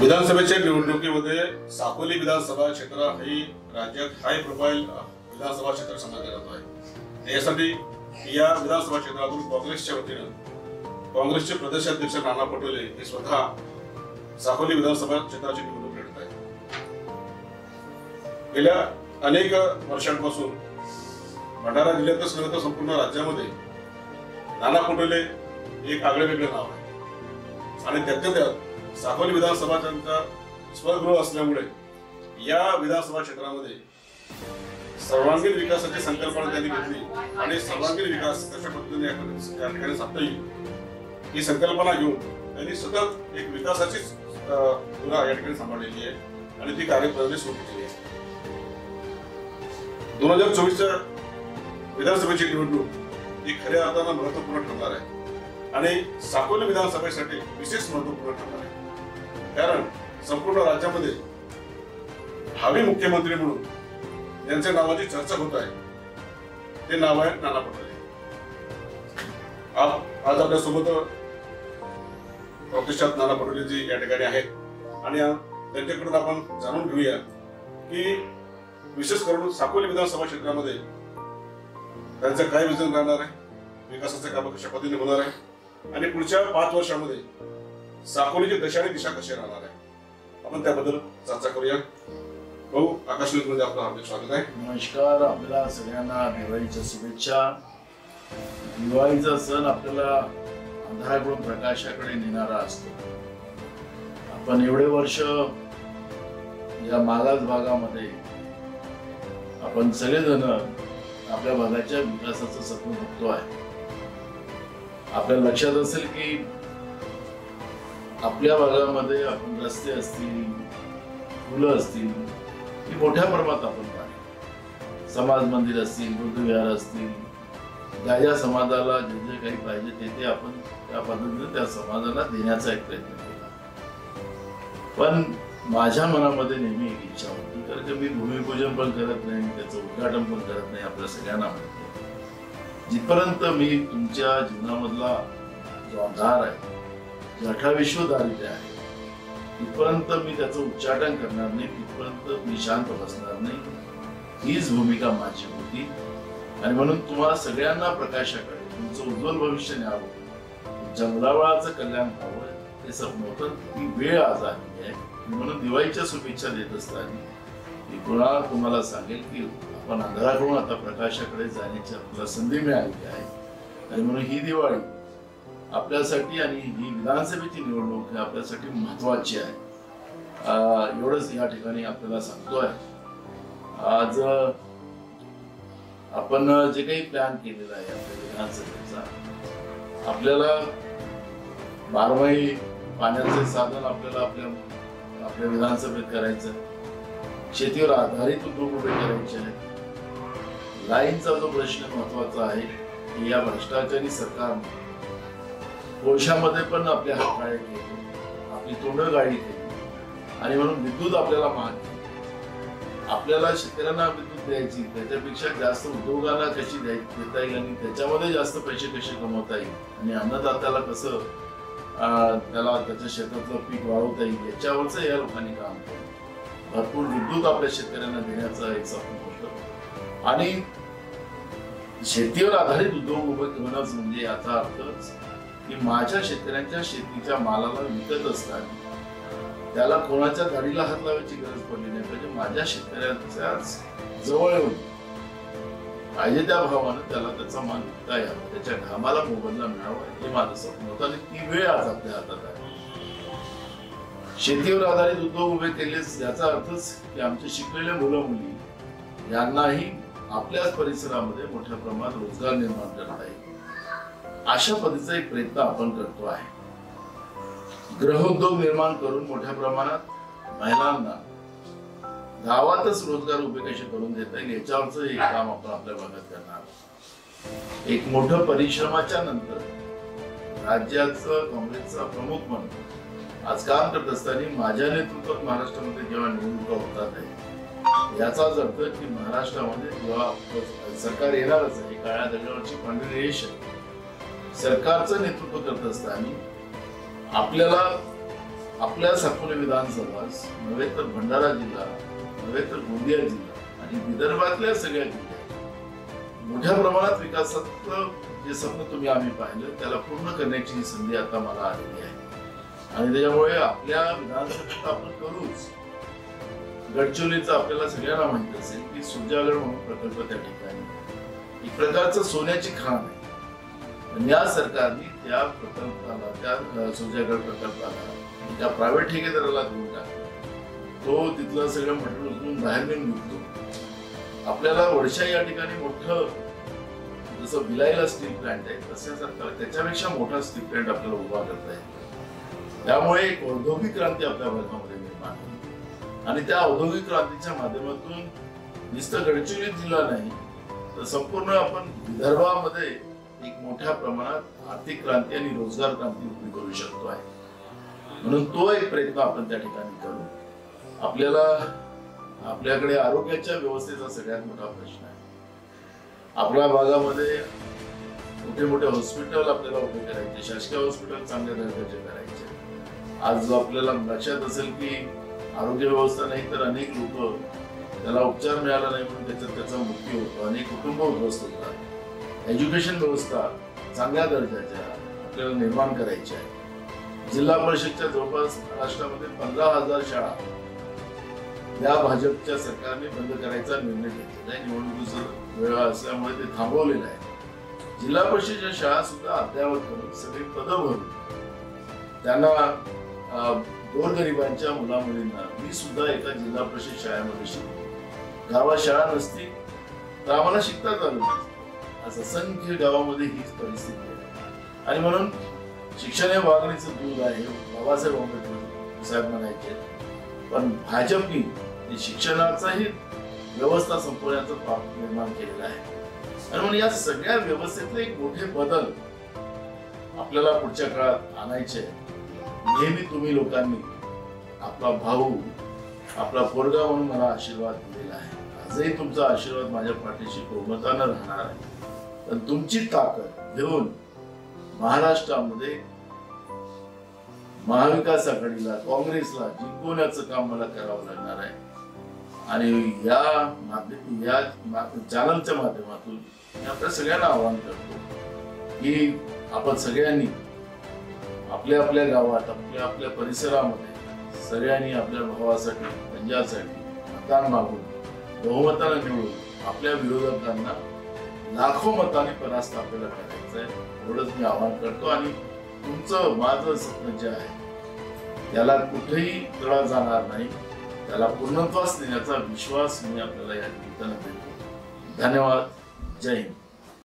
विधानसभेच्या निवडणुकीमध्ये साकोली विधानसभा क्षेत्र ही राज्यात हाय प्रोफाईल विधानसभा क्षेत्र समजलं जात आहे. यासाठी या विधानसभा क्षेत्रातून काँग्रेसच्या वतीनं काँग्रेसचे प्रदेशाध्यक्ष नाना पटोले हे स्वतः साकोली विधानसभा क्षेत्राची निवडणूक लढत आहेत. गेल्या अनेक वर्षांपासून भंडारा जिल्ह्यातच नव्हे तर संपूर्ण राज्यामध्ये नाना पटोले एक आगळे वेगळे नाव आहे. आणि त्यातल्या त्यात साकोली विधानसभा त्यांचा स्वगृह असल्यामुळे या विधानसभा क्षेत्रामध्ये सर्वांगीण विकासाची संकल्पना त्यांनी घेतली आणि सर्वांगीण विकास कशा पद्धतीने या ठिकाणी- साधता येईल ही संकल्पना घेऊन त्यांनी सतत एक विकासाचीच धुरा या ठिकाणी सांभाळलेली आहे आणि ती कार्यप्रणाली सुरू केली आहे. दोन हजार चोवीसच्या विधानसभेची निवडणूक ही खऱ्या अर्थानं महत्त्वपूर्ण ठरणार आहे आणि साकोली विधानसभेसाठी विशेष महत्त्वपूर्ण ठरणार आहे. कारण संपूर्ण राज्यामध्ये भावी मुख्यमंत्री म्हणून यांच्या नावाची चर्चा होत आहे. ते नाव आहे नाना पटोले. आप- आज आपल्यासोबत प्रत्यक्षात नाना पटोलेजी या ठिकाणी आहेत. आणि त्यांच्याकडून आपण जाणून घेऊया की विशेष करून साकोली विधानसभा क्षेत्रामध्ये त्यांचं काय विजन राहणार आहे? विकासाचे काम कशा पद्धतीने होणार आहे? आणि पुढच्या पाच वर्षामध्ये साकोलीची दशा आणि दिशा कशी राहणार आहे? आपण त्याबद्दल चर्चा करूया. भाऊ आकाशमध्ये आपलं हार्दिक स्वागत आहे. नमस्कार आपल्या सगळ्यांना दिवाळीच्या शुभेच्छा. दिवाळीचा सण आपल्याला अंधाराकडून प्रकाशाकडे नेणारा असतो. आपण एवढे वर्ष या मागास भागामध्ये आपण सगळेजण आपल्या भागाच्या विकासाचं स्वप्न बघतो आहे. आपल्या लक्षात असेल की आपल्या भागामध्ये आपण रस्ते असतील फुलं असतील ही मोठ्या प्रमाणात आपण पाहिली समाज मंदिर असतील बुद्धविहार असतील ज्या ज्या समाजाला जे जे काही पाहिजे ते ते आपण त्या पद्धतीने त्या समाजाला देण्याचा एक प्रयत्न केला. पण माझ्या मनामध्ये नेहमी एक इच्छा होती कारण की मी भूमिपूजन पण करत नाही आणि त्याचं उद्घाटन पण करत नाही आपल्या सगळ्यांना माहिती जिथपर्यंत मी तुमच्या जीवनामधला जो आधार आहे जे विश्व दारिद्र्य आहे. तिथपर्यंत मी त्याचं उच्चाटन करणार नाही तिथपर्यंत मी शांत बसणार नाही. हीच भूमिका माझी होती. आणि म्हणून तुम्हाला सगळ्यांना प्रकाशाकडे तुमचं उज्ज्वल भविष्य न्यावं. तुमच्या मुलाबाळाचं कल्याण व्हावं. हे संबोधन होतं ती वेळ आज आली आहे. म्हणून दिवाळीच्या शुभेच्छा देत असताना मी पुन्हा तुम्हाला सांगेल की आपण अंधाराकडून आता प्रकाशाकडे जाण्याची आपल्याला संधी मिळालेली आहे. आणि म्हणून ही दिवाळी आपल्यासाठी आणि ही विधानसभेची निवडणूक ही आपल्यासाठी महत्वाची आहे. एवढंच या ठिकाणी आपल्याला सांगतोय. आज आपण जे काही प्लॅन केलेला आहे आपल्या विधानसभेचा आपल्याला बारमाही पाण्याचे साधन आपल्याला आपल्या आपल्या विधानसभेत करायचं आहे. शेतीवर आधारित उद्योग उभे करायचे आहेत. लाईनचा जो प्रश्न महत्त्वाचा आहे की या भ्रष्टाचारी सरकारने कोळशामध्ये पण आपले हात काळे केले आपली तोंड गाडी केली आणि म्हणून विद्युत आपल्याला महाग आपल्याला शेतकऱ्यांना विद्युत द्यायची त्याच्यापेक्षा जास्त उद्योगाला कशी देता येईल आणि त्याच्यामध्ये जास्त पैसे कसे कमवता येईल? आणि अन्नदात्याला कसं त्याला त्याच्या शेतातलं पीक वाढवता येईल? याच्यावरच या लोकांनी काम केलं. भरपूर विद्युत आपल्या शेतकऱ्यांना देण्याचा एक स्वप्न होतं आणि शेतीवर आधारित उद्योग उभे म्हणजे याचा अर्थच की माझ्या शेतकऱ्यांच्या शेतीच्या मालाला विकत असताना त्याला कोणाच्या गाडीला हात लावायची गरज पडली नाही. पाहिजे माझ्या शेतकऱ्यांच्या जवळ येऊन पाहिजे त्या भावानं त्याला त्याचा मान विकता यावा. त्याच्या घामाला मोबदला मिळावा. हे माझं स्वप्न होतं आणि ती वेळ आज आपल्या हातात आहे. शेतीवर आधारित उद्योग उभे केले याचा अर्थच की आमचे शिकलेले मुलं मुली यांनाही आपल्याच परिसरामध्ये मोठ्या प्रमाणात रोजगार निर्माण करता येईल अशा पद्धतीचा एक प्रयत्न आपण करतो आहे. ग्रहोद्योग निर्माण करून मोठ्या प्रमाणात महिलांना गावातच रोजगार उभे कसे करून देता येईल याच्यावरच एक काम आपण आपल्या भागात करणार एक मोठं परिश्रमाच्या नंतर राज्याचं काँग्रेसचा प्रमुख म्हणून आज काम करत असताना माझ्या नेतृत्वात महाराष्ट्रामध्ये जेव्हा निवडणुका होतात आहे याचाच अर्थ की महाराष्ट्रामध्ये जेव्हा सरकार येणारच आहे काळ्या दगडावरची पांढरी रेष सरकारचं नेतृत्व करत असताना आपल्याला आपल्या साकोली विधानसभा नव्हे तर भंडारा जिल्हा नव्हे तर गोंदिया जिल्हा आणि विदर्भातल्या सगळ्या जिल्ह्यात मोठ्या प्रमाणात विकासाचं जे स्वप्न तुम्ही आम्ही पाहिलं त्याला पूर्ण करण्याची ही संधी आता मला आलेली आहे. आणि त्याच्यामुळे आपल्या विधानसभेत आपण करूच. गडचिरोलीचं आपल्याला सगळ्यांना माहीत असेल की सुजागड म्हणून प्रकल्प त्या ठिकाणी एक प्रकारचं सोन्याची खाण आहे. पण या सरकारने त्या प्रकल्पाला त्या सूर्यागड प्रकल्पाला त्या प्रायव्हेट ठेकेदाराला देऊन टाकलं. तो तिथलं सगळं मटेरियल उचलून बाहेर नेऊन निघतो आपल्याला वडशा या ठिकाणी मोठं जसं भिलाईला स्टील प्लांट आहे तशासारखा त्याच्यापेक्षा मोठा स्टील प्लांट आपल्याला उभा करता येईल. त्यामुळे एक औद्योगिक क्रांती आपल्या भागामध्ये निर्माण होईल. आणि त्या औद्योगिक क्रांतीच्या माध्यमातून नुसतं गडचिरोली जिल्हा नाही तर संपूर्ण आपण विदर्भामध्ये एक मोठ्या प्रमाणात आर्थिक क्रांती आणि रोजगार क्रांती उभी करू शकतो आहे. म्हणून तो एक प्रयत्न आपण त्या ठिकाणी करू. आपल्याला आपल्याकडे आरोग्याच्या व्यवस्थेचा सगळ्यात मोठा प्रश्न आहे. आपल्या भागामध्ये मोठे मोठे हॉस्पिटल आपल्याला उभे करायचे. शासकीय हॉस्पिटल चांगल्या दर्जाचे करायचे. आज आपल्याला लक्षात असेल की आरोग्य व्यवस्था नाही तर अनेक लोक त्याला उपचार मिळाला नाही म्हणून त्याच्यात त्याचा मृत्यू होतो. अनेक कुटुंब उद्ध्वस्त होतात. एज्युकेशन व्यवस्था चांगल्या दर्जाच्या आपल्याला निर्माण करायची आहे. जिल्हा परिषदच्या जवळपास महाराष्ट्रामध्ये पंधरा हजार शाळा या भाजपच्या सरकारने बंद करायचा निर्णय घेतलेला आहे. निवडणुकीचा वेळ असल्यामुळे ते थांबवलेलं आहे. जिल्हा परिषदेच्या शाळा सुद्धा अद्यावत करून सगळी पदं भरून त्यांना गोरगरिबांच्या मुला मुलींना मी सुद्धा एका जिल्हा परिषद शाळेमध्ये शिकलो गावात शाळा नसती तर आम्हाला शिकता आलं नसतं. आज असंख्य गावामध्ये हीच परिस्थिती आहे. आणि म्हणून शिक्षण हे वागणीचं दूध आहे. बाबासाहेब आंबेडकर साहेब म्हणायचे. पण भाजपनी शिक्षणाचाही व्यवस्था संपवण्याचं पाप निर्माण केलेलं आहे. आणि म्हणून या सगळ्या व्यवस्थेतले एक मोठे बदल आपल्याला पुढच्या काळात आणायचे नेहमी तुम्ही लोकांनी आपला भाऊ आपला पोरगा म्हणून मला आशीर्वाद दिलेला आहे. आजही तुमचा आशीर्वाद माझ्या पाठीशी बहुमतानं राहणार आहे. पण तुमची ताकद घेऊन महाराष्ट्रामध्ये महाविकास आघाडीला काँग्रेसला जिंकवण्याचं काम मला करावं लागणार आहे. आणि या माध्यम या चॅनलच्या माध्यमातून मी आपल्या सगळ्यांना आवाहन करतो की आपण सगळ्यांनी आपल्या आपल्या गावात आपल्या आपल्या परिसरामध्ये सगळ्यांनी आपल्या भावासाठी पंजासाठी मतदान मागून बहुमतानं निवडून आपल्या विरोधकांना लाखो मताने परास्त आपल्याला करायचं आहे एवढंच मी आवाहन करतो आणि तुमचं माझं स्वप्न जे आहे त्याला कुठेही तळा जाणार नाही. त्याला पूर्णत्वास देण्याचा विश्वास मी आपल्याला या निमित्तानं देतो. धन्यवाद. जय हिंद.